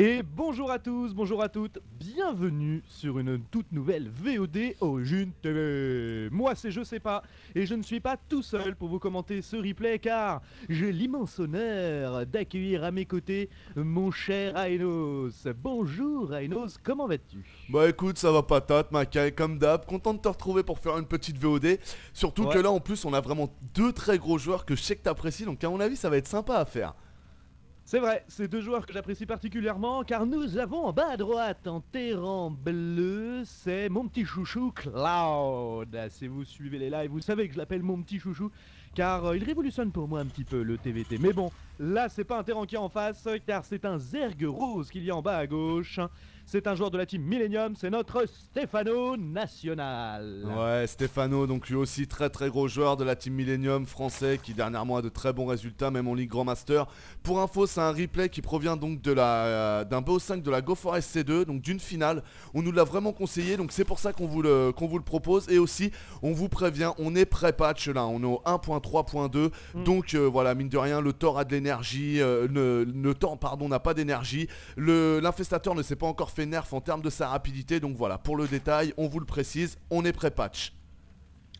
Et bonjour à tous, bonjour à toutes, bienvenue sur une toute nouvelle VOD au June TV. Moi c'est Je sais pas, et je ne suis pas tout seul pour vous commenter ce replay car j'ai l'immense honneur d'accueillir à mes côtés mon cher Ainos. Bonjour Ainos, comment vas-tu? Bah écoute, ça va patate, Macaille, comme d'hab, content de te retrouver pour faire une petite VOD. Surtout Ouais. que là en plus on a vraiment deux très gros joueurs que je sais que t'apprécies, donc à mon avis ça va être sympa à faire. C'est vrai, c'est deux joueurs que j'apprécie particulièrement car nous avons en bas à droite en terrain bleu, c'est mon petit chouchou Cloud. Si vous suivez les lives, vous savez que je l'appelle mon petit chouchou car euh, il révolutionne pour moi un petit peu le TVT. Mais bon, là c'est pas un terrain qui est en face car c'est un Zerg rose qu'il y a en bas à gauche. C'est un joueur de la team Millennium, c'est notre Stefano National. Ouais, Stefano, donc lui aussi très très gros joueur de la team Millennium français qui dernièrement a de très bons résultats, même en Ligue Grand Master. Pour info, c'est un replay qui provient donc de la euh, d'un BO5 de la GoForest C2, donc d'une finale. On nous l'a vraiment conseillé, donc c'est pour ça qu'on vous le qu'on vous le propose. Et aussi, on vous prévient, on est pré-patch là, on est au 1.3.2, Mm. donc euh, voilà, mine de rien, le Thor a de l'énergie, euh, le, le Thor pardon n'a pas d'énergie, l'infestateur ne s'est pas encore fait nerf en termes de sa rapidité, donc voilà, pour le détail, on vous le précise, on est pré-patch.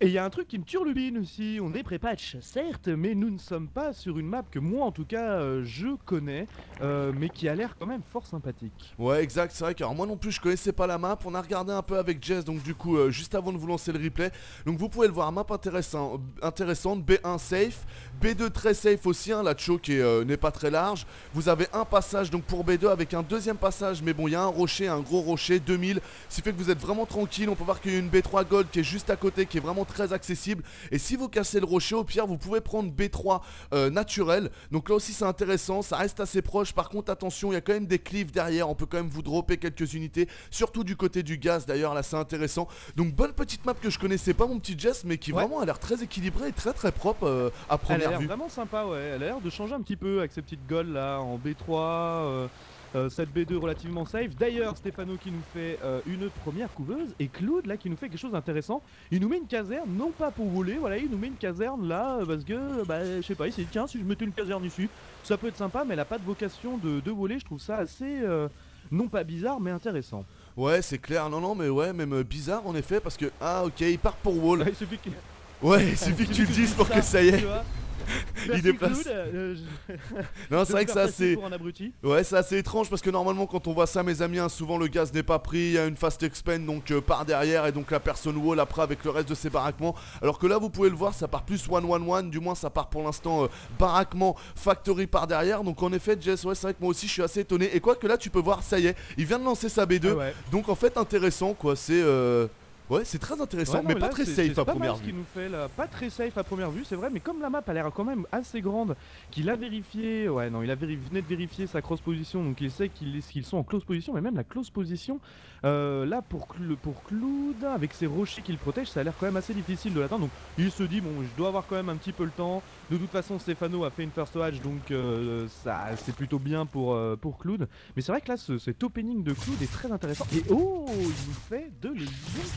Et il y a un truc qui me turbine aussi, on est pré-patch, certes, mais nous ne sommes pas sur une map que moi en tout cas euh, je connais, euh, mais qui a l'air quand même fort sympathique. Ouais, exact, c'est vrai alors, moi non plus je connaissais pas la map, on a regardé un peu avec Jess, donc du coup, euh, juste avant de vous lancer le replay, donc vous pouvez le voir, map intéressant, intéressante, B1 safe, B2 très safe aussi, hein, la choke est, n'est pas très large, vous avez un passage donc pour B2 avec un deuxième passage, mais bon, il y a un rocher, un gros rocher, 2000, ce qui fait que vous êtes vraiment tranquille, on peut voir qu'il y a une B3 gold qui est juste à côté, qui est vraiment très accessible, et si vous cassez le rocher, au pire, vous pouvez prendre B3 euh, naturel, donc là aussi c'est intéressant, ça reste assez proche, par contre attention, il y a quand même des cliffs derrière, on peut quand même vous dropper quelques unités, surtout du côté du gaz. D'ailleurs, là c'est intéressant, donc bonne petite map que je connaissais pas mon petit Jess, mais qui Ouais. vraiment a l'air très équilibrée et très très propre euh, à Elle a première l'air vraiment sympa, ouais, elle a l'air de changer un petit peu avec ses petites golds là en B3, euh, euh, cette B2 relativement safe. D'ailleurs, Stefano qui nous fait euh, une première couveuse et Claude là qui nous fait quelque chose d'intéressant. Il nous met une caserne, non pas pour voler, voilà, il nous met une caserne là euh, parce que, bah, je sais pas, il s'est dit tiens, si je mettais une caserne ici, ça peut être sympa, mais elle a pas de vocation de, de voler. Je trouve ça assez, euh, non pas bizarre, mais intéressant. Ouais, c'est clair, non, non, mais ouais, même bizarre en effet, parce que, ah ok, il part pour wall. Ouais, il suffit que, Ouais, il suffit que tu le dises pour que ça y est. Il déplace. Claude, euh, je- Non, c'est vrai que ça c'est. Ouais, c'est assez étrange parce que normalement, quand on voit ça, mes amis, hein, souvent le gaz n'est pas pris, il y a une fast expand donc euh, par derrière et donc la personne wall après avec le reste de ses baraquements. Alors que là, vous pouvez le voir, ça part plus 1-1-1, du moins ça part pour l'instant euh, baraquement factory par derrière. Donc en effet, Jess, ouais, c'est vrai que moi aussi je suis assez étonné. Et quoi que là, tu peux voir, ça y est, il vient de lancer sa B2. Ah ouais. Donc en fait, intéressant quoi, c'est. Ouais, c'est très intéressant, Ouais, non, mais, pas là, très safe à pas première vue. nous fait là, pas très safe à première vue, c'est vrai, mais comme la map a l'air quand même assez grande, qu'il a vérifié, ouais, non, il a véri- venait de vérifier sa cross position, donc il sait qu'ils qu'ils sont en close position, mais même la close position, euh, là pour, Cl- pour Cloud, avec ses rochers qu'il protège, ça a l'air quand même assez difficile de l'atteindre, donc il se dit, bon, je dois avoir quand même un petit peu le temps. De toute façon, Stefano a fait une first watch, donc euh, c'est plutôt bien pour, euh, pour Cloud. Mais c'est vrai que là, ce- cet opening de Cloud est très intéressant. Et oh, il nous fait de légion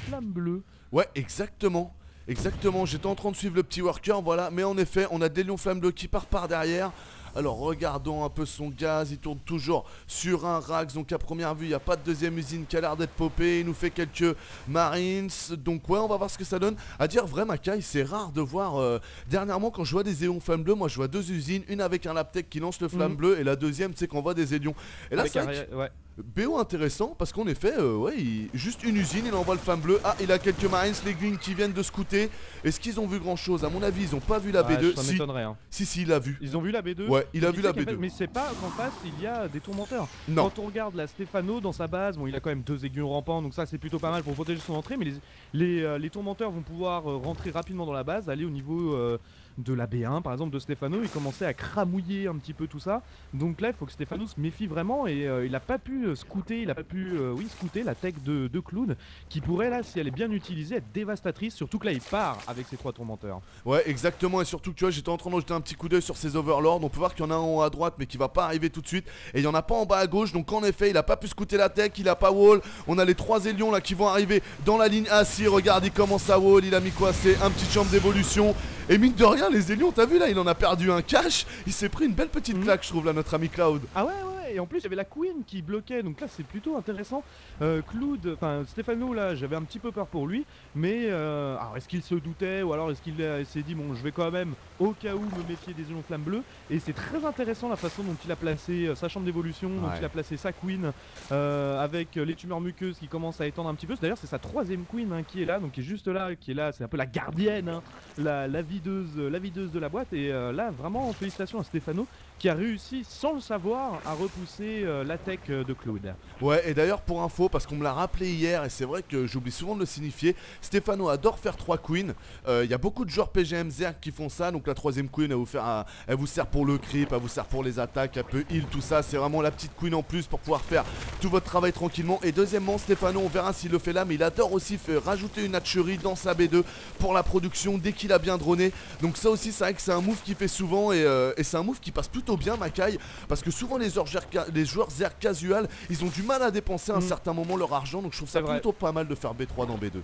flamme bleue. Ouais, exactement. Exactement, j'étais en train de suivre le petit worker, voilà. Mais en effet, on a des lions flammes bleues qui part par derrière. Alors regardons un peu son gaz, il tourne toujours sur un Rax, donc à première vue il n'y a pas de deuxième usine qui a l'air d'être popée, il nous fait quelques Marines, donc ouais on va voir ce que ça donne. À dire vrai Makai, c'est rare de voir, euh, dernièrement quand je vois des éons flammes bleues, moi je vois deux usines, une avec un Laptec qui lance le flamme Mhm. bleu et la deuxième c'est qu'on voit des élions. Et là c'est ouais. BO intéressant parce qu'en effet, euh, ouais, il- juste une usine, il envoie le flamme bleu. Ah, il a quelques Marines, les Green qui viennent de scouter. Est-ce qu'ils ont vu grand chose À mon avis, ils ont pas vu la Ouais, B2. Ça Si, m'étonnerait. hein. si, si, il a vu. Ils ont vu la B2 Ouais, il a vu la sais qu'en fait- B2. mais c'est pas qu'en face il y a des tourmenteurs. Non, Quand on regarde la Stefano dans sa base, bon il a quand même deux aiguillons rampants donc ça c'est plutôt pas mal pour protéger son entrée mais les, les, euh, les tourmenteurs vont pouvoir euh, rentrer rapidement dans la base, aller au niveau euh, de la B1 par exemple de Stefano et commencer à cramouiller un petit peu tout ça. Donc là il faut que Stefano se méfie vraiment et euh, il a pas pu euh, scouter, il a pas pu euh, scouter la tech de, de Cloud qui pourrait là si elle est bien utilisée être dévastatrice surtout que là il part avec ses trois tourmenteurs. ouais, exactement. Et surtout tu vois, j'étais en train de jeter un petit coup d'œil sur ces Overlords. On peut voir qu'il y en a un en haut à droite, mais qui va pas arriver tout de suite. Et il y en a pas en bas à gauche. Donc en effet, il a pas pu scouter la tech, il a pas wall. On a les trois Élions là qui vont arriver dans la ligne A. Si, regarde, il commence à wall. Il a mis quoi? C'est un petit champ d'évolution. Et mine de rien, les Élions, t'as vu là, il en a perdu un cash. Il s'est pris une belle petite Mhm. claque, je trouve, là, notre ami Cloud. Ah ouais ouais et en plus il y avait la Queen qui bloquait, donc là c'est plutôt intéressant. Euh, Cloud, enfin Stéphano là, j'avais un petit peu peur pour lui, mais euh, alors est-ce qu'il se doutait ou alors est-ce qu'il s'est dit bon je vais quand même au cas où me méfier des ions flammes bleues? Et c'est très intéressant la façon dont il a placé euh, sa chambre d'évolution, dont il a placé sa Queen avec les tumeurs muqueuses qui commencent à étendre un petit peu. D'ailleurs c'est sa troisième Queen hein, qui est là, donc qui est juste là, qui est là, c'est un peu la gardienne, hein, la, la, videuse, la videuse de la boîte et là vraiment félicitations à Stéphano qui a réussi sans le savoir à repousser euh, la tech euh, de Claude. Ouais, et d'ailleurs pour info, parce qu'on me l'a rappelé hier, et c'est vrai que j'oublie souvent de le signifier, Stéphano adore faire 3 queens. Euh, il y a beaucoup de joueurs PGM Zerg qui font ça, donc la troisième queen, elle vous, faire elle vous sert pour le creep, elle vous sert pour les attaques, elle peut heal, tout ça. C'est vraiment la petite queen en plus pour pouvoir faire tout votre travail tranquillement. Et deuxièmement, Stéphano, on verra s'il le fait là, mais il adore aussi rajouter une hatcherie dans sa B2 pour la production dès qu'il a bien droné. Donc ça aussi, c'est vrai que c'est un move qu'il fait souvent et, et c'est un move qui passe plutôt bien Makai parce que souvent les joueurs, les joueurs Zer casual ils ont du mal à dépenser à un mm. certain moment leur argent donc je trouve ça plutôt pas mal de faire B3 dans B2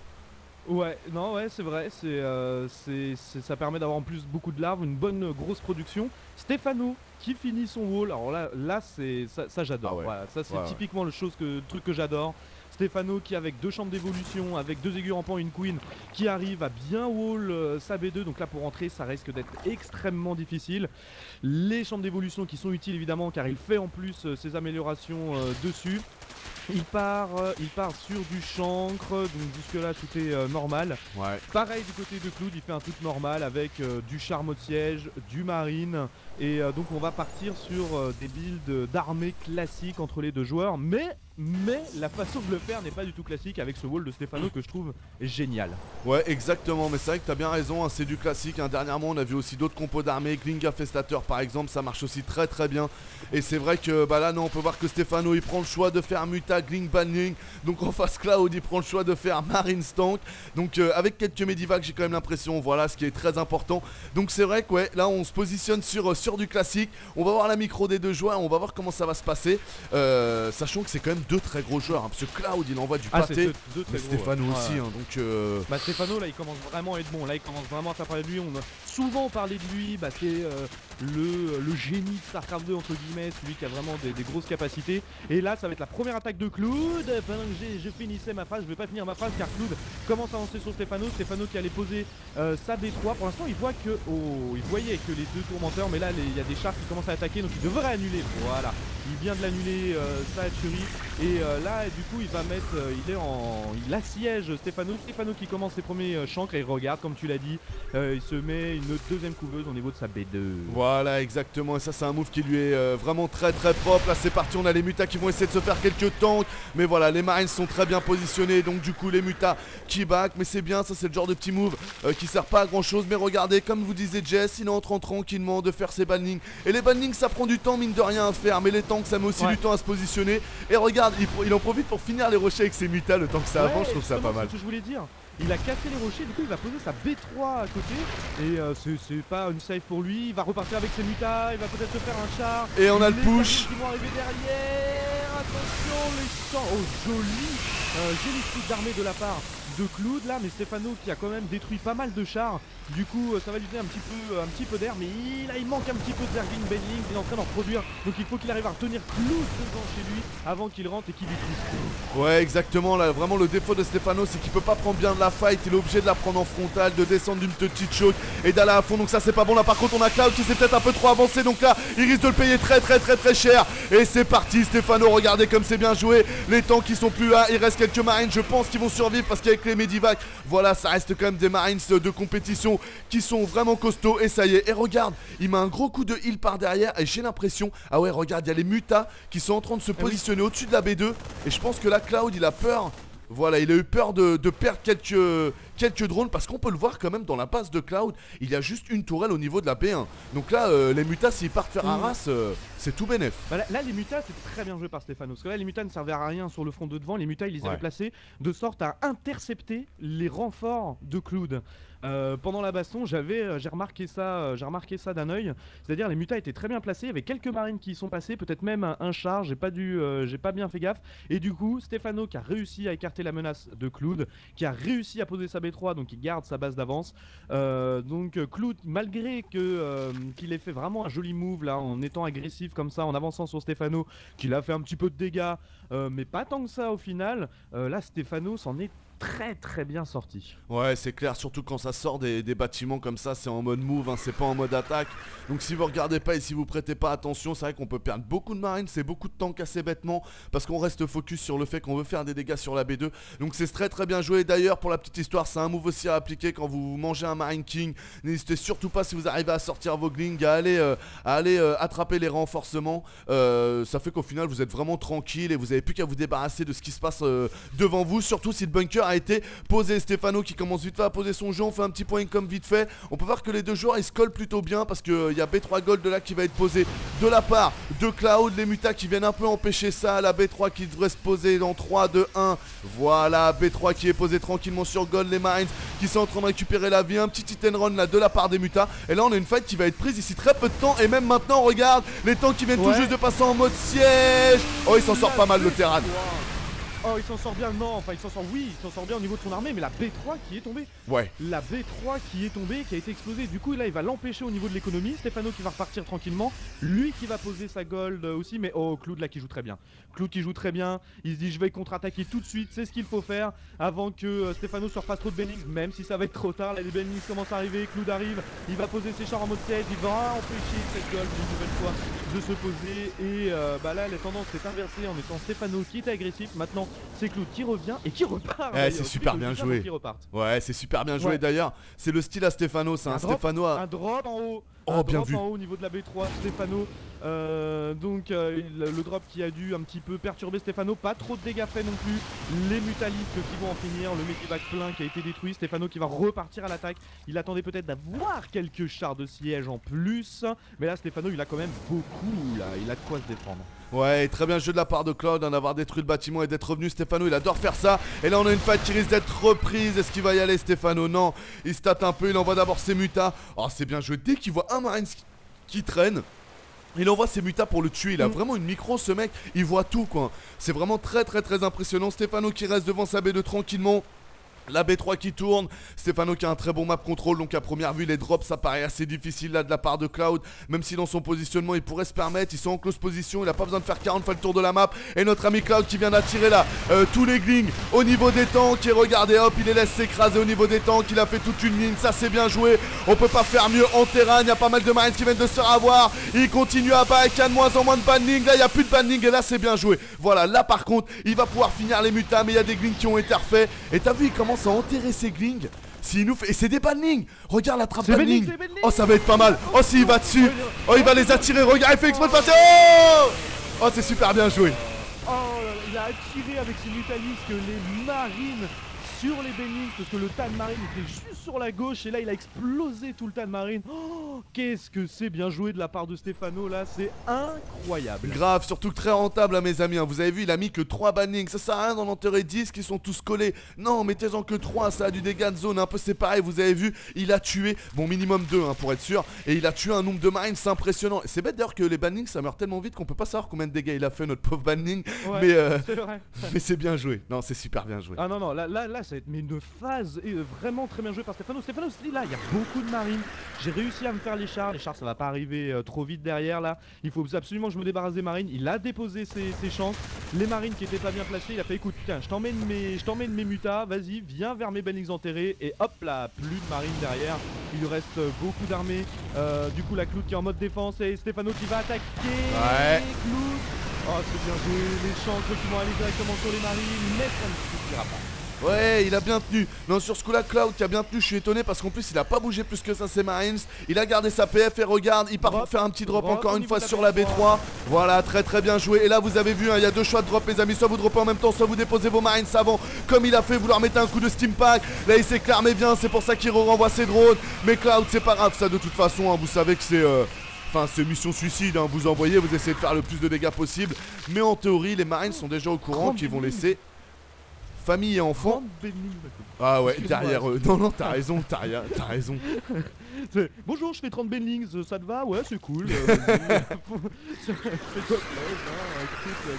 Ouais, non, ouais, c'est vrai. Euh, c'est, ça permet d'avoir en plus beaucoup de larves, une bonne euh, grosse production. Stéphano qui finit son wall. Alors là, là c'est ça, j'adore. Ah ça c'est typiquement le chose que, truc que j'adore. Stéphano qui avec deux chambres d'évolution, avec deux aiguilles rampants et une queen, qui arrive à bien wall euh, sa B2. Donc là pour rentrer ça risque d'être extrêmement difficile. Les chambres d'évolution qui sont utiles évidemment car il fait en plus euh, ses améliorations euh, dessus. Il part, il part sur du chancre, donc jusque là tout est normal. Pareil du côté de Cloud, il fait un truc normal avec du charme de siège, du marine, et donc on va partir sur des builds d'armée classiques entre les deux joueurs, mais mais la façon de le faire n'est pas du tout classique avec ce wall de Stefano que je trouve génial. Ouais, exactement, mais c'est vrai que t'as bien raison, hein, c'est du classique. Hein. Dernièrement, on a vu aussi d'autres compos d'armée, Klinga Festateur par exemple, ça marche aussi très très bien. Et c'est vrai que bah là, non, on peut voir que Stefano il prend le choix de faire Muta, Gling, Banning. Donc en face Cloud, il prend le choix de faire Marine Stank. Donc euh, avec quelques Medivac, j'ai quand même l'impression, voilà, ce qui est très important. Donc c'est vrai que ouais, là on se positionne sur, euh, sur du classique. On va voir la micro des deux joueurs, on va voir comment ça va se passer. Euh, sachant que c'est quand même deux très gros joueurs. Hein, parce que Cloud il envoie du ah, pâté. Stéphano aussi. Hein, donc, euh... bah, Stéphano là il commence vraiment à être bon. Là il commence vraiment à faire parler de lui. On a souvent parlé de lui. Bah, c'est euh, le, le, génie de StarCraft 2 entre guillemets. Celui qui a vraiment des, grosses capacités. Et là ça va être la première attaque de Cloud. Pendant que je finissais ma phrase, je vais pas finir ma phrase car Cloud commence à avancer sur Stéphano. Stéphano qui allait poser euh, sa B3. Pour l'instant il voit que. Oh, il voyait que les deux tourmenteurs. Mais là il y a des chars qui commencent à attaquer. Donc il devrait annuler. Voilà. Il vient de l'annuler euh, sa hatchery. Et euh, là, du coup, il va mettre, euh, il est en, il assiège Stéphano. Stéphano qui commence ses premiers euh, chancres et regarde, comme tu l'as dit, il se met une deuxième couveuse au niveau de sa B2. Voilà, exactement. Et ça, c'est un move qui lui est vraiment très très propre. Là, c'est parti. On a les mutas qui vont essayer de se faire quelques tanks. Mais voilà, les marines sont très bien positionnés. Donc, du coup, les mutas qui back. Mais c'est bien, ça, c'est le genre de petit move qui sert pas à grand chose. Mais regardez, comme vous disait Jess, il est en train tranquillement de faire ses bannings. Et les bannings, ça prend du temps, mine de rien à faire. Mais les tanks, ça met aussi du temps à se positionner. Et regarde, il, en profite pour finir les rochers avec ses mutas le temps que ça avance, je trouve ça pas mal. Ce que je voulais dire. Il a cassé les rochers, du coup il va poser sa B3 à côté. Et euh, c'est pas une save pour lui, il va repartir avec ses mutas, il va peut-être se faire un char. Et on a le push. Qui vont arriver derrière. Attention les champs Oh joli euh, Génie d'armée de la part de Cloud là, mais Stefano qui a quand même détruit pas mal de chars. Du coup, euh, ça va lui donner un petit peu, euh, un petit peu d'air, mais il, il manque un petit peu de Zergling Benning, il est en train d'en produire. Donc il faut qu'il arrive à retenir Cloud devant chez lui avant qu'il rentre et qu'il détruise. Ouais, exactement. Là, vraiment le défaut de Stefano, c'est qu'il peut pas prendre bien de la fight. Il est obligé de la prendre en frontale, de descendre d'une petite choke et d'aller à fond. Donc ça, c'est pas bon. Là, par contre, on a Cloud qui s'est peut-être un peu trop avancé. Donc là, il risque de le payer très, très, très, très cher. Et c'est parti, Stefano. Regardez comme c'est bien joué. Les temps qui sont plus là, il reste quelques marines. Je pense qu'ils vont survivre parce les Medivac, voilà, ça reste quand même des Marines de compétition qui sont vraiment costauds. Et ça y est, et regarde, il met un gros coup de heal par derrière. Et j'ai l'impression, ah ouais, regarde, il y a les mutas qui sont en train de se ah positionner au-dessus de la B2. Et je pense que là, Cloud, il a peur voilà, il a eu peur de, perdre quelques, quelques drones parce qu'on peut le voir quand même dans la base de Cloud. Il y a juste une tourelle au niveau de la B1. Donc là, euh, les mutas, s'ils partent faire un race, euh, c'est tout bénef. Bah là, les mutas, c'est très bien joué par Stéphano. Parce que là, les mutas ne servaient à rien sur le front de devant. Les mutas, il les avait placés de sorte à intercepter les renforts de Cloud. Euh, pendant la baston, j'avais, euh, j'ai remarqué ça, euh, j'ai remarqué ça d'un œil. C'est-à-dire les mutas étaient très bien placés. Il y avait quelques marines qui y sont passés, peut-être même un, char. J'ai pas dû, j'ai pas bien fait gaffe. Et du coup, Stefano qui a réussi à écarter la menace de Cloud, qui a réussi à poser sa B3, donc il garde sa base d'avance. Donc Cloud, malgré que qu'il ait fait vraiment un joli move là, en étant agressif comme ça, en avançant sur Stefano, qu'il a fait un petit peu de dégâts, mais pas tant que ça au final. là, Stefano s'en est très très bien sorti. Ouais, c'est clair, surtout quand ça sort des, bâtiments comme ça, c'est en mode move, hein, c'est pas en mode attaque. Donc si vous regardez pas et si vous prêtez pas attention, c'est vrai qu'on peut perdre beaucoup de marines, c'est beaucoup de temps cassé bêtement, parce qu'on reste focus sur le fait qu'on veut faire des dégâts sur la B2. Donc c'est très très bien joué. D'ailleurs, pour la petite histoire, c'est un move aussi à appliquer quand vous mangez un Marine King. N'hésitez surtout pas si vous arrivez à sortir vos glings, à aller, euh, à aller euh, attraper les renforcements. Euh, ça fait qu'au final, vous êtes vraiment tranquille et vous avez plus qu'à vous débarrasser de ce qui se passe devant vous, surtout si le bunker a été posé. Stefano qui commence vite fait à poser son jeu, on fait un petit point comme vite fait. On peut voir que les deux joueurs ils se collent plutôt bien parce qu'il y a B3 Gold de là qui va être posé de la part de Cloud, les mutas qui viennent un peu empêcher ça, la B3 qui devrait se poser dans 3, 2, 1. Voilà, B3 qui est posé tranquillement sur Gold, les Mines qui sont en train de récupérer la vie, un petit hit and run là de la part des mutas. Et là on a une fight qui va être prise ici très peu de temps et même maintenant regarde les temps qui viennent tout juste de passer en mode siège. Oh il s'en sort pas mal le terrain. Oh, il s'en sort bien, non, enfin il s'en sort, oui, il s'en sort bien au niveau de son armée, mais la B3 qui est tombée. Ouais. La B3 qui est tombée, qui a été explosée. Du coup, là, il va l'empêcher au niveau de l'économie. Stefano qui va repartir tranquillement. Lui qui va poser sa gold aussi. Mais oh, Cloud là qui joue très bien. Cloud qui joue très bien. Il se dit, je vais contre-attaquer tout de suite. C'est ce qu'il faut faire avant que euh, Stefano se refasse trop de bennings. Même si ça va être trop tard. Là, les bennings commencent à arriver. Cloud arrive. Il va poser ses chars en mode siège. Il va empêcher cette gold une nouvelle fois de se poser. Et euh, bah là, la tendance s'est inversée en étant Stefano qui était agressif. Maintenant, c'est Cloud qui revient et qui repart. Eh, c'est super bien joué. Ouais, c'est super bien joué Ouais. d'ailleurs. C'est le style à Stefano, c'est un, Un drop, Stefano à... Un drop en haut. Oh, un bien drop vu. en haut au niveau de la B3, Stefano. Euh, donc euh, le drop qui a dû un petit peu perturber Stefano, pas trop de dégâts faits non plus. Les mutalistes qui vont en finir, le medivac plein qui a été détruit, Stefano qui va repartir à l'attaque. Il attendait peut-être d'avoir quelques chars de siège en plus, mais là Stefano il a quand même beaucoup là, il a de quoi se défendre. Ouais, très bien joué de la part de Claude hein, d'avoir détruit le bâtiment et d'être revenu. Stéphano, il adore faire ça. Et là, on a une fight qui risque d'être reprise. Est-ce qu'il va y aller, Stéphano? Non. Il se tâte un peu. Il envoie d'abord ses mutas. Oh, c'est bien joué. Dès qu'il voit un Marines qui- qui traîne. Il envoie ses mutas pour le tuer, il a Mm. vraiment une micro ce mec, il voit tout quoi. C'est vraiment très très très impressionnant. Stéphano qui reste devant sa B2 tranquillement. La B3 qui tourne, Stéphano qui a un très bon map control, donc à première vue les drops ça paraît assez difficile là de la part de Cloud, même si dans son positionnement il pourrait se permettre, ils sont en close position, il a pas besoin de faire 40 fois le tour de la map, et notre ami Cloud qui vient d'attirer là euh, tous les glings au niveau des tanks, et regardez hop il les laisse s'écraser au niveau des tanks, il a fait toute une ligne, ça c'est bien joué, on peut pas faire mieux en terrain, il y a pas mal de marines qui viennent de se faire avoir, il continue à back, il y a de moins en moins de banning, là il y a plus de banning et là c'est bien joué, voilà là par contre il va pouvoir finir les mutas, mais il y a des glings qui ont été refaits, et t'as vu il commence à enterrer ses glings s'il nous fait. Et c'est des bannings. Regarde la trappe banning. Oh ça va être pas mal. Oh s'il va dessus. Oh il va les attirer. Regarde il fait exprès de passer Oh Oh c'est super bien joué. Oh, il a attiré avec ses mutalistes les marines sur les bénings parce que le tas de marine était juste sur la gauche et là il a explosé tout le tas de marine. Oh, qu'est-ce que c'est bien joué de la part de Stefano là, c'est incroyable. Grave, surtout que très rentable à mes amis, hein. vous avez vu il a mis que 3 bannings, ça sert à rien d'en enterrer 10 qui sont tous collés, non mettez-en que 3, ça a du dégât de zone un peu séparé, vous avez vu, il a tué, bon minimum 2 pour être sûr, et il a tué un nombre de marines, c'est impressionnant, c'est bête d'ailleurs que les bannings ça meurt tellement vite qu'on peut pas savoir combien de dégâts il a fait notre pauvre banning, Ouais, mais, euh, c'est mais c'est bien joué, non c'est super bien joué. Ah non non là là là ça va être mais une phase euh, vraiment très bien jouée par Stefano. Stefano se dit là il y a beaucoup de marines. J'ai réussi à me faire les chars. Les chars ça va pas arriver euh, trop vite derrière là. Il faut absolument que je me débarrasse des marines. Il a déposé ses, ses chances. Les marines qui étaient pas bien placées, il a fait écoute tiens je t'emmène mes je t'emmène mes mutas. Vas-y viens vers mes bannings enterrés et hop là plus de marines derrière. Il lui reste euh, beaucoup d'armées. Euh, du coup la Cloud qui est en mode défense et Stefano qui va attaquer. Ouais. Cloud. Oh c'est bien joué. Les chancres qui vont aller directement sur les marines mais ça ne suffira pas. Ouais, il a bien tenu. Non, sur ce coup-là, Cloud qui a bien tenu, je suis étonné parce qu'en plus, il a pas bougé plus que ça, ses Marines. Il a gardé sa PF et regarde, il part Drop. pour faire un petit drop Drop encore une fois sur la B3. B3. Voilà, très très bien joué. Et là, vous avez vu, hein, il y a deux choix de drop, les amis. Soit vous droppez en même temps, soit vous déposez vos Marines avant, comme il a fait, vous leur mettez un coup de Steam Pack. Là, il s'éclaire, mais bien, c'est pour ça qu'il renvoie ses drones. Mais Cloud, c'est pas grave, ça de toute façon, hein, vous savez que c'est. euh, Enfin, c'est mission suicide, hein. vous envoyez, vous essayez de faire le plus de dégâts possible. Mais en théorie, les marines sont déjà au courant qu'ils vont laisser famille et enfants. Ah ouais, derrière eux. Non, non, t'as raison, t'as rien, t'as raison. Bonjour, je fais 30 Benlings, euh, ça te va? Ouais, c'est cool. euh, plaisir,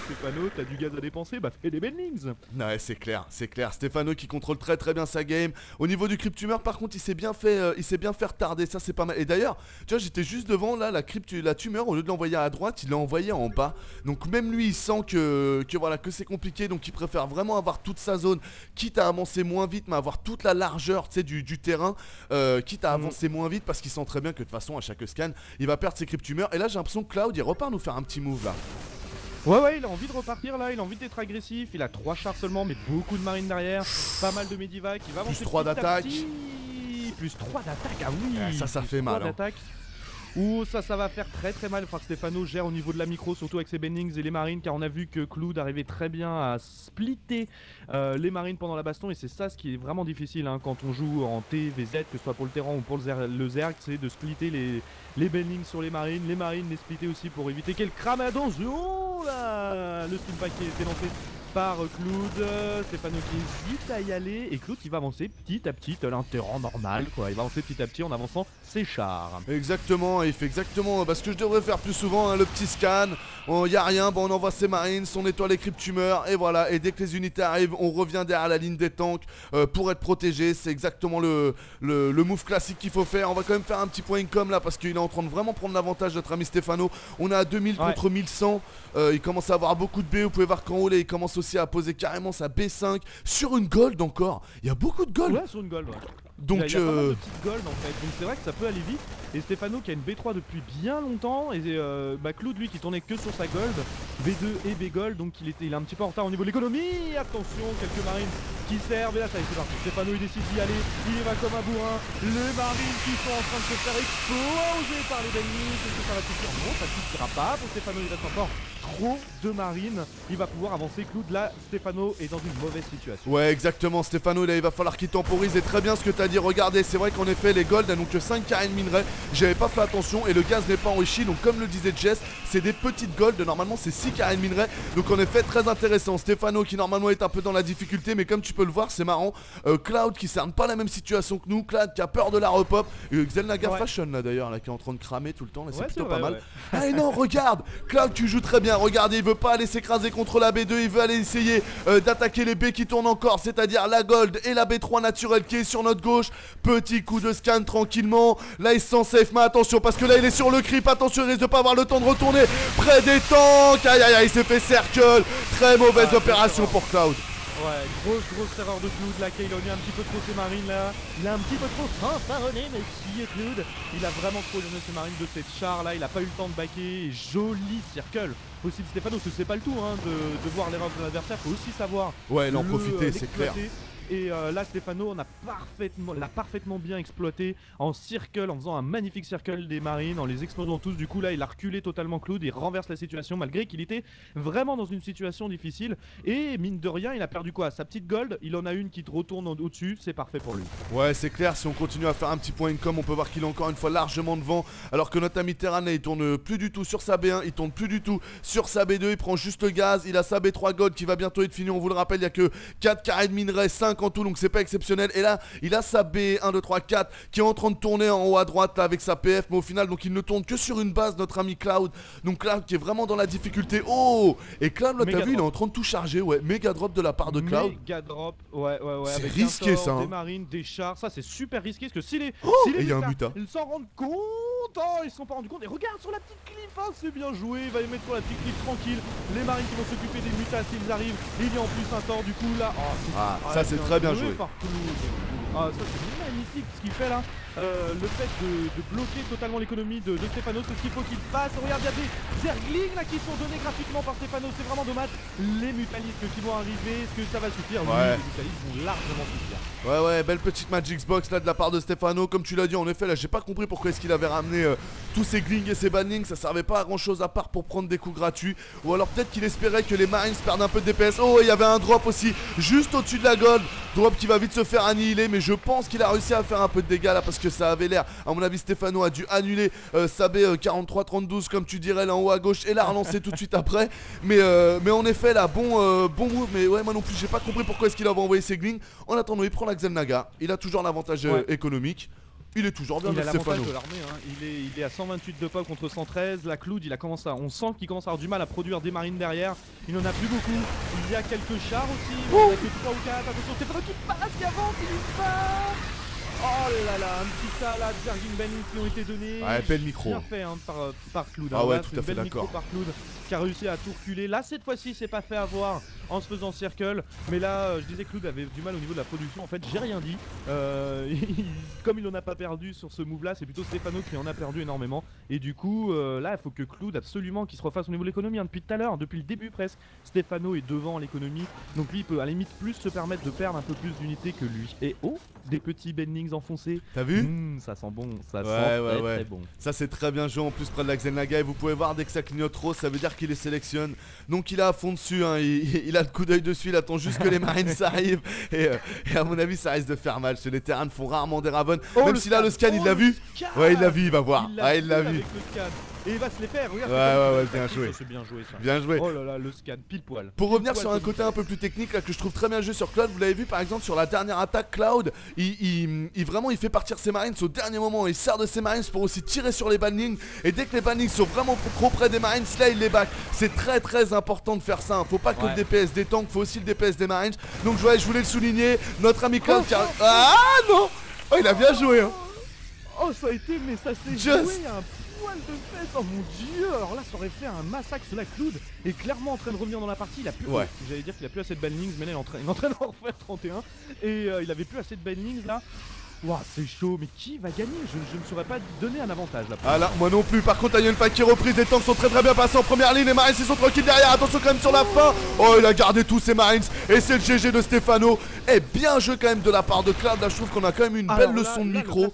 Stéphano, t'as du gaz à dépenser, bah fais des Benlings. Ouais, c'est clair, c'est clair. Stéphano qui contrôle très très bien sa game. Au niveau du cryptumeur, par contre, il s'est bien fait, euh, il s'est bien fait retarder. Ça, c'est pas mal. Et d'ailleurs, tu vois, j'étais juste devant là, la cryptu, la tumeur. Au lieu de l'envoyer à droite, il l'a envoyé en bas. Donc même lui, il sent que, que voilà, que c'est compliqué. Donc il préfère vraiment avoir toute sa zone, quitte à avancer moins vite, mais avoir toute la largeur, tu sais, du, du terrain, euh, quitte à Mhm. avancer moins vite, parce qu'il sent très bien que de toute façon, à chaque scan, il va perdre ses cryptumeurs. Et là, j'ai l'impression que Cloud, il repart nous faire un petit move là. Ouais, ouais, il a envie de repartir là, il a envie d'être agressif. Il a 3 chars seulement, mais beaucoup de marines derrière. Pas mal de Medivac. Il va avancer petit à d'attaque. petit. Plus 3 d'attaque, ah oui Ouais, ça, ça plus fait mal, hein. Ouh, ça, ça va faire très très mal. Que Stéphano gère au niveau de la micro, surtout avec ses bendings et les marines, car on a vu que Cloud arrivait très bien à splitter euh, les marines pendant la baston, et c'est ça ce qui est vraiment difficile hein, quand on joue en TVZ, que ce soit pour le terrain ou pour le, zer- le Zerg, c'est de splitter les, les bendings sur les marines, les marines les splitter aussi pour éviter qu'elles crament. Attention là Le spin pack qui est lancé par Cloud, euh, Stéphano qui hésite à y aller, et Cloud qui va avancer petit à petit, tel un terrain normal quoi, il va avancer petit à petit en avançant ses chars. Exactement, il fait exactement bah, ce que je devrais faire plus souvent, hein, le petit scan, il y a rien, bon, on envoie ses marines, on nettoie les cryptumeurs, et voilà, et dès que les unités arrivent, on revient derrière la ligne des tanks euh, pour être protégé, c'est exactement le, le, le move classique qu'il faut faire, on va quand même faire un petit point income là, parce qu'il est en train de vraiment prendre l'avantage notre ami Stefano, on est à 2000 Ouais. contre 1100, euh, il commence à avoir beaucoup de B, vous pouvez voir qu'en haut là, il commence aussi à poser carrément sa B5 sur une gold encore, il y a beaucoup de gold, Ouais, sur une gold, ouais. donc... il y a, il y a pas mal de petites gold en fait, donc c'est vrai que ça peut aller vite. Et Stefano qui a une B3 depuis bien longtemps, et euh, bah, Claude lui qui tournait que sur sa gold, B2 et B gold, donc il, était, il est un petit peu en retard au niveau de l'économie. Attention, quelques marines qui servent, et là ça y est, c'est parti. Stefano il décide d'y aller, il y va comme un bourrin. Les marines qui sont en train de se faire exploser par les ennemis, est-ce que ça va suffire? Non, ça suffira pas pour Stefano, il reste encore trop de marines. Il va pouvoir avancer, Claude là, Stefano est dans une mauvaise situation. Ouais, exactement, Stéphano, là, il va falloir qu'il temporise. Et très bien ce que tu as dit. Regardez, c'est vrai qu'en effet, les golds n'ont que 5 carrés de minerais. J'avais pas fait attention et le gaz n'est pas enrichi. Donc, comme le disait Jess, c'est des petites golds. Normalement, c'est 6 carrés de minerais. Donc, en effet, très intéressant. Stéphano qui normalement est un peu dans la difficulté, mais comme tu peux le voir, c'est marrant. Euh, Cloud qui cerne pas la même situation que nous. Cloud qui a peur de la repop. Euh, Xelnaga Ouais. Fashion, là d'ailleurs, là qui est en train de cramer tout le temps. Là, c'est Ouais, plutôt pas mal. ouais. Ah et non, regarde Cloud tu joues très bien, regardez, il veut pas aller s'écraser contre la B2, il veut aller essayer euh, d'attaquer les B qui tournent encore, c'est-à-dire la Gold et la B3 naturelle qui est sur notre gauche. Petit coup de scan tranquillement, là il se sent safe, mais attention parce que là il est sur le creep, attention il risque de pas avoir le temps de retourner près des tanks, aïe aïe aïe, il s'est fait circle, très mauvaise Ah, opération pour Cloud. Ouais, grosse grosse erreur de Cloud là, Kaylon a un petit peu trop ses marines là. Il a un petit peu trop fanfaronné, mais si Cloud, il a vraiment trop donné ses marines de cette char là, il a pas eu le temps de baquer. Joli circle aussi de Stéphano, ce c'est pas le tout hein, de, de voir l'erreur de l'adversaire, faut aussi savoir Ouais, l'en le- profiter, c'est clair. Et euh, là, Stéphano, on l'a parfaitement bien exploité en circle, en faisant un magnifique circle des marines, en les explosant tous. Du coup, là, il a reculé totalement Claude, il renverse la situation malgré qu'il était vraiment dans une situation difficile. Et mine de rien, il a perdu quoi? Sa petite gold, il en a une qui te retourne au-dessus, c'est parfait pour lui. Ouais, c'est clair, si on continue à faire un petit point income, on peut voir qu'il est encore une fois largement devant. Alors que notre ami Terrané, il tourne plus du tout sur sa B1, il tourne plus du tout sur sa B2, il prend juste le gaz, il a sa B3 gold qui va bientôt être fini. On vous le rappelle, il y a que 4 carrés de minerais, 5 en tout, donc c'est pas exceptionnel. Et là, il a sa B1, 2, 3, 4 qui est en train de tourner en haut à droite là, avec sa PF, mais au final, donc il ne tourne que sur une base, notre ami Cloud. Donc Cloud qui est vraiment dans la difficulté. Oh Et Cloud, là, t'as vu, il est en train de tout charger, ouais. Méga drop de la part de Cloud. Méga drop, ouais, ouais, ouais. C'est risqué, sort, ça, hein. Des marines, des chars, ça c'est super risqué parce que si les. Oh si les Et il y a un muta. Ils s'en rendent compte, oh, ils se sont pas rendus compte. Et regarde sur la petite cliff, hein, c'est bien joué. Il va les mettre sur la petite cliff tranquille. Les marines qui vont s'occuper des mutas s'ils arrivent. Il y a en plus un tort, du coup là. Oh, c'est- Ah, ça, c'est très bien joué. Ah, ça c'est ce qu'il fait là. Euh, le fait de, de bloquer totalement l'économie de, de Stéphano, c'est ce qu'il faut qu'il fasse. Regarde, il y a des zerglings là qui sont donnés gratuitement par Stéphano, c'est vraiment dommage. Les mutalisques qui vont arriver, est-ce que ça va suffire? Oui, Ouais. les mutalisques vont largement suffire. Ouais ouais belle petite Magix Box là de la part de Stefano Comme tu l'as dit en effet là j'ai pas compris pourquoi est-ce qu'il avait ramené euh, tous ces glings et ces bannings Ça servait pas à grand chose à part pour prendre des coups gratuits Ou alors peut-être qu'il espérait que les Marines perdent un peu de DPS Oh il y avait un drop aussi juste au-dessus de la gold Drop qui va vite se faire annihiler mais je pense qu'il a réussi à faire un peu de dégâts là parce que ça avait l'air. À mon avis, Stefano a dû annuler euh, sa B43-32 comme tu dirais là en haut à gauche et la relancer tout de suite après. Mais, mais en effet, là, bon, bon move. Mais ouais, moi non plus, j'ai pas compris pourquoi est-ce qu'il avait envoyé ses glings. En attendant, il prend la Xelnaga. Il a toujours l'avantage économique. Il est toujours bien il l'avantage de l'armée, hein. il, est, il est à 128 de pop contre 113, la Cloud il a commencé à, on sent qu'il commence à avoir du mal à produire des marines derrière, il en a plus beaucoup, il y a quelques chars aussi, il n'y a que 3 ou 4, attention Stefano qui passe, qui avance, il Oh là là, un petit tas là, Zergin Benning qui ont été donnés. Ouais, belle micro. Bien fait hein, par, par Cloud. Ah hein, ouais, tout à fait d'accord. par Cloud qui a réussi à tout reculer. Là, cette fois-ci, c'est pas fait avoir en se faisant circle. Mais là, euh, je disais que Cloud avait du mal au niveau de la production. En fait, j'ai rien dit. Euh, comme il en a pas perdu sur ce move là, c'est plutôt Stefano qui en a perdu énormément. Et du coup, euh, là, il faut que Cloud absolument qu'il se refasse au niveau de l'économie. Hein, depuis tout à l'heure, depuis le début presque, Stefano est devant l'économie. Donc lui, il peut à la limite plus se permettre de perdre un peu plus d'unités que lui. Et oh, des petits bendings enfoncés. T'as vu mmh, Ça sent bon, ça sent très, très bon. Ça c'est très bien joué en plus près de la Xenaga et vous pouvez voir dès que ça clignote trop, ça veut dire qu'il les sélectionne. Donc il est à fond dessus, hein. il, a le coup d'œil dessus, il attend juste que les Marines arrivent. Euh, et, à mon avis ça risque de faire mal. les Terrans font rarement des Raven. Oh, Même si là le scan il l'a oh, vu. Ouais il l'a vu, il va voir. Il il l'a vu. Et il va se les faire, regarde. Ouais, ouais, ouais, bien joué. C'est bien joué ça. Bien joué. Oh là là, le scan, pile poil. Pour revenir sur un côté un peu plus technique là que je trouve très bien joué sur Cloud, vous l'avez vu par exemple sur la dernière attaque Cloud, il, il, vraiment il fait partir ses Marines au dernier moment, il sert de ses Marines pour aussi tirer sur les bannings et dès que les bannings sont vraiment trop près des Marines, là il les back. C'est très très important de faire ça, hein. faut pas que le DPS des tanks, faut aussi le DPS des Marines. Donc je voulais le souligner, notre ami Cloud qui a... Ah non Oh il a bien joué hein Oh ça a été mais ça s'est joué un de Oh mon dieu Alors là, ça aurait fait un massacre. sur la Cloud est clairement en train de revenir dans la partie. Il a plus. Ouais. J'allais dire qu'il a plus assez de bannings, mais là, il est en train, il est en train d'en refaire 31. Et euh, il avait plus assez de bannings là. Waouh, c'est chaud, mais qui va gagner? Je, ne saurais pas donner un avantage là. Ah là, moi non plus. Par contre, il y a une fight qui est reprise. Les tanks sont très très bien passés en première ligne. Les Marines ils sont tranquilles derrière. Attention quand même sur la fin. Oh, il a gardé tous ses Marines. Et c'est le GG de Stefano. Et bien joué quand même de la part de Cloud. Là, je trouve qu'on a quand même une belle leçon de micro.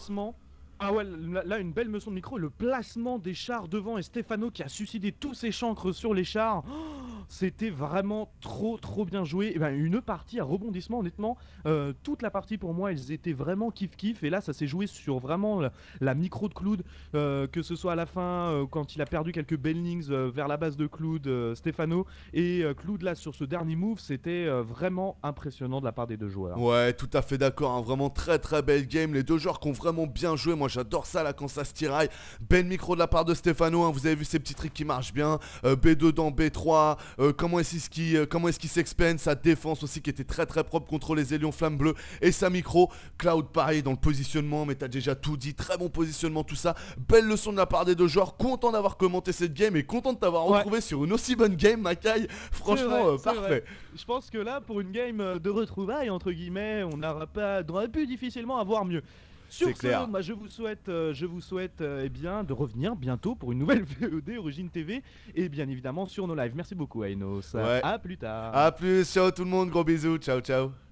Ah ouais, là une belle leçon de micro, le placement des chars devant et Stefano qui a suicidé tous ses chancres sur les chars. Oh, c'était vraiment trop trop bien joué. Et ben, une partie à rebondissement honnêtement. Euh, toute la partie pour moi, ils étaient vraiment kiff kiff. Et là, ça s'est joué sur vraiment la, micro de Cloud. Euh, que ce soit à la fin, euh, quand il a perdu quelques bellings vers la base de Cloud, Stefano. Et Cloud là sur ce dernier move, c'était vraiment impressionnant de la part des deux joueurs. Ouais, tout à fait d'accord. Hein. Vraiment très très belle game. Les deux joueurs qui ont vraiment bien joué. Moi j'adore ça là quand ça se tiraille. Belle micro de la part de Stefano. Hein. Vous avez vu ces petits tricks qui marchent bien. B2 dans B3. Euh, comment est-ce qu'il euh, comment est qu'il s'expène, sa défense aussi qui était très très propre contre les Élions Flammes Bleues et sa micro. Cloud pareil dans le positionnement, mais t'as déjà tout dit, très bon positionnement, tout ça. Belle leçon de la part des deux joueurs, content d'avoir commenté cette game et content de t'avoir retrouvé sur une aussi bonne game, Makai. Franchement, euh, parfait. Je pense que là, pour une game de retrouvailles, entre guillemets, on n'aura pas, on aurait pu difficilement avoir mieux. Sur ce, clair. je vous souhaite, euh, je vous souhaite euh, eh bien, de revenir bientôt pour une nouvelle VOD Origine TV et bien évidemment sur nos lives. Merci beaucoup Ainos. Ouais. À plus tard. À plus, ciao tout le monde, gros bisous, ciao ciao.